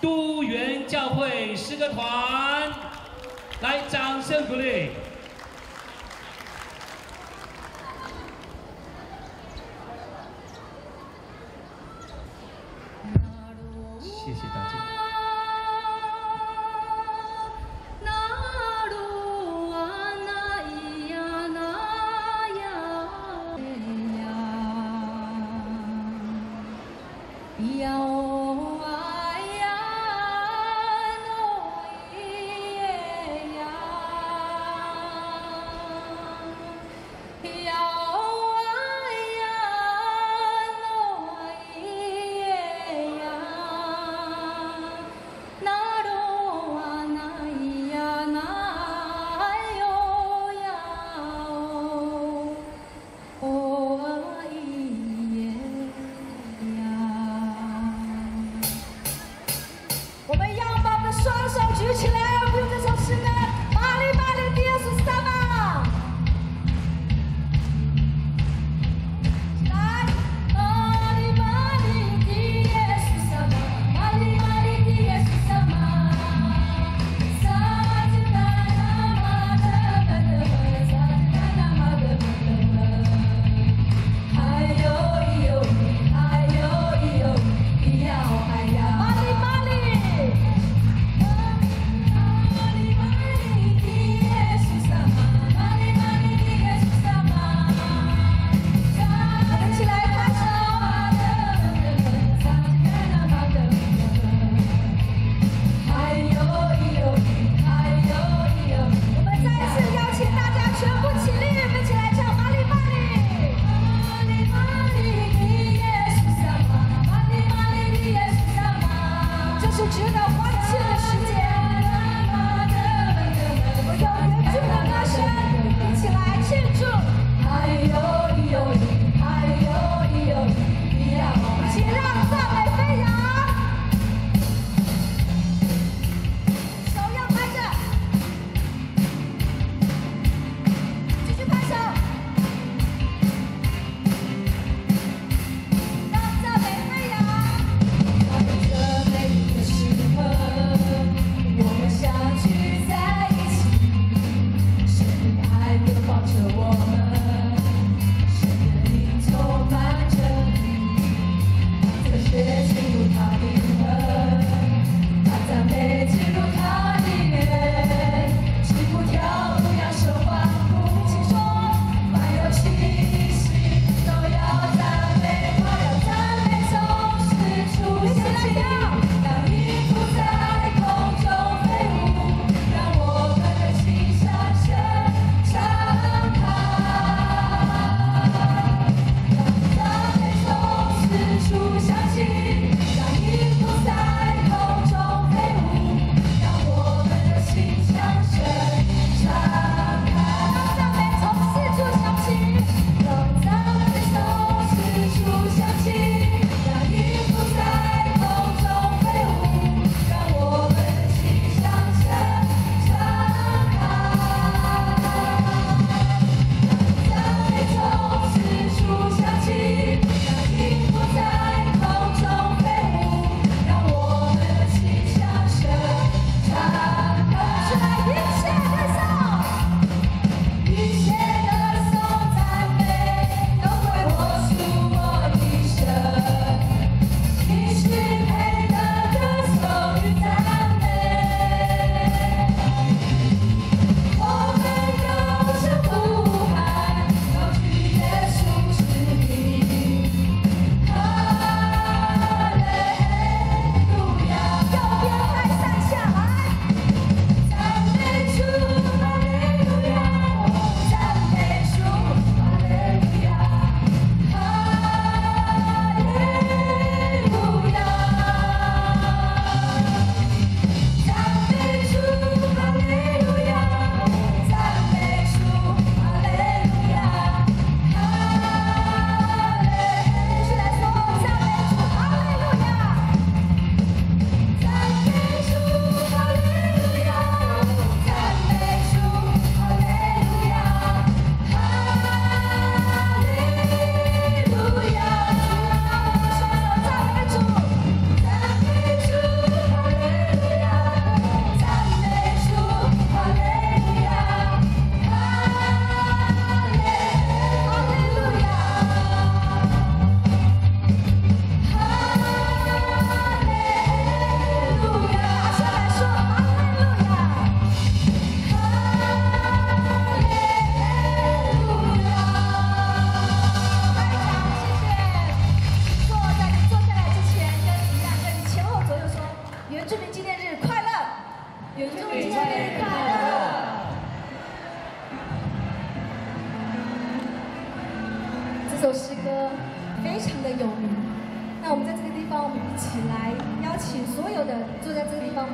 都元教会诗歌团，来掌声鼓励。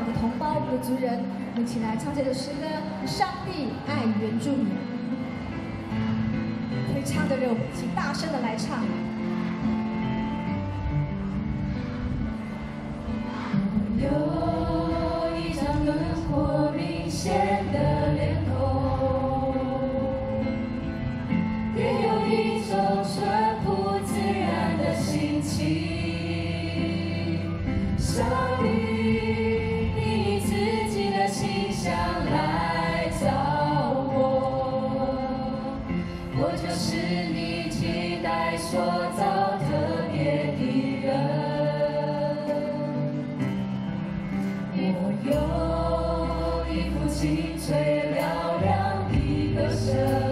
我们的同胞、我们的族人，我们一起来唱这首诗歌《上帝爱原住民》。会唱的人，请大声的来唱。清脆嘹亮的歌声，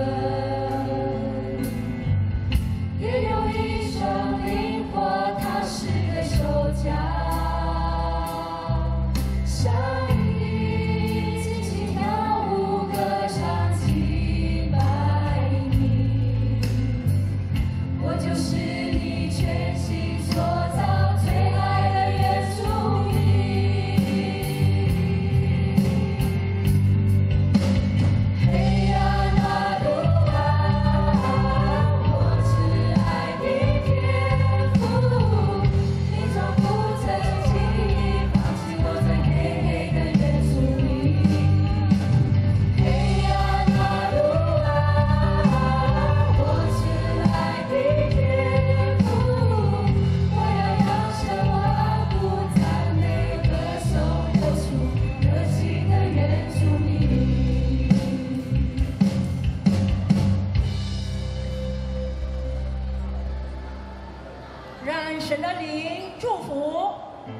让神的灵祝福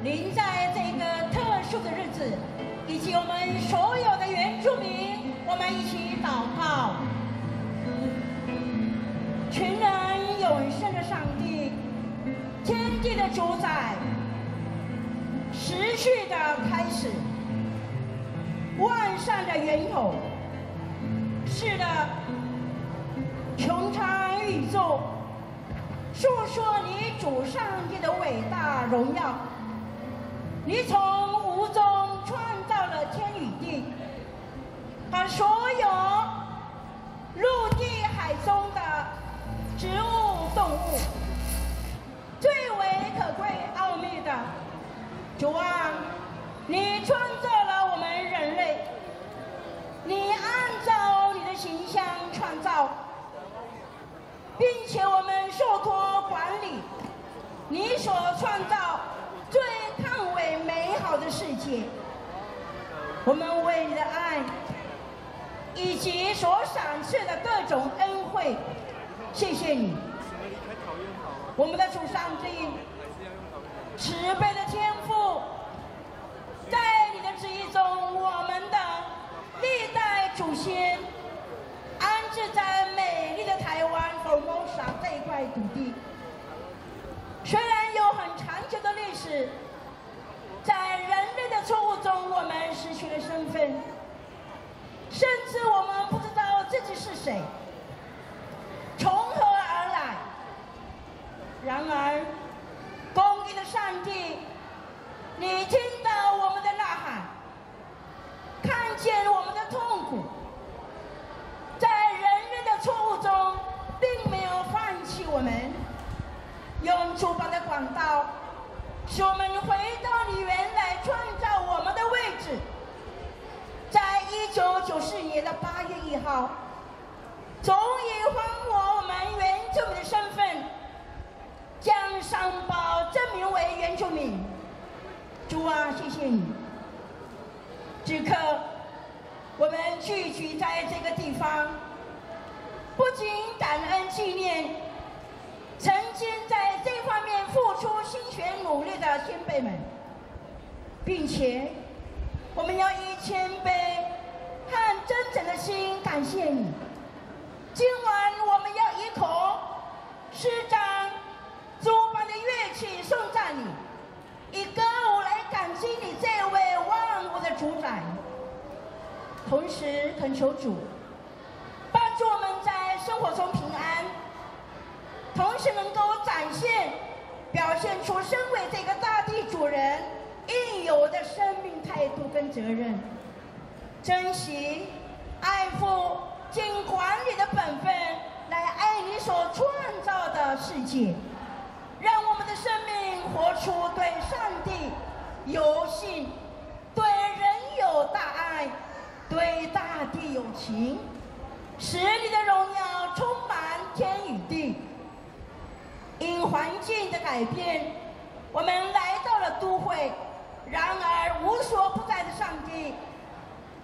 您在这个特殊的日子，以及我们所有的原住民，我们一起祷告。全能永生的上帝，天地的主宰，持续的开始，万善的源头。主上帝的伟大荣耀。你从无中创造了天与地，把所有陆地海中的植物动物，最为可贵奥秘的主啊，你创造了我们人类，你按照你的形象创造。并且我们受托你所创造最看为美好的世界。我们为你的爱以及所赏赐的各种恩惠，谢谢你。我们的主上帝，慈悲的天父，在你的旨意中，我们的历代祖先。安置在美丽的台湾 f o r 这一块土地，虽然有很长久的历史，在人类的错误中，我们失去了身份，甚至我们不知道自己是谁，从何而来。然而，公义的上帝，你听到我们的呐喊，看见用主把的管道，使我们回到你原来创造我们的位置。在一九九四年的八月一号，终于还我我们原住民的身份，将商保证明为原住民。主啊，谢谢你！此刻。我们聚集在这个地方，不仅感恩纪念先在这方面付出心血努力的先辈们，并且我们要以谦卑和真诚的心感谢你。今晚我们要一口师长主办的乐器送赞你，以歌舞来感激你这位万物的主宰，同时恳求主。跟责任，珍惜、爱护、尽管理的本分，来爱你所创造的世界，让我们的生命活出对上帝有信、对人有大爱、对大地有情，使你的荣耀充满天与地。因环境的改变，我们来到了都会，然而无所不在的上帝，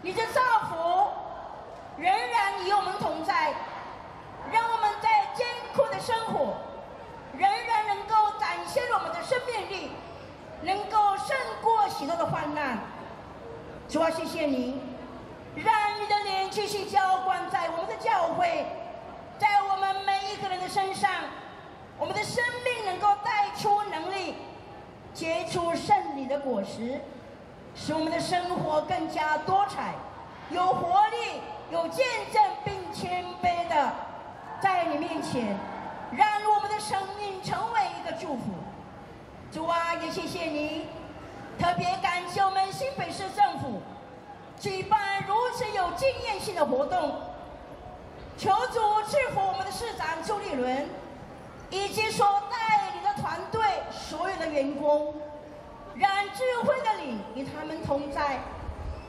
你的造福仍然与我们同在，让我们在艰苦的生活，仍然能够展现我们的生命力，能够胜过许多的患难。主啊，谢谢你，让你的脸继续浇灌在我们的教会，在我们每一个人的身上，我们的生命能够带出能力，结出胜利的果实，使我们的生活更加多彩，有活力，有见证并谦卑的在你面前，让我们的生命成为一个祝福。主啊，也谢谢你，特别感谢我们新北市政府举办如此有经验性的活动，求主赐福我们的市长朱立伦，以及所带所有的员工让智慧的你与他们同在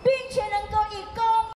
并且能够以高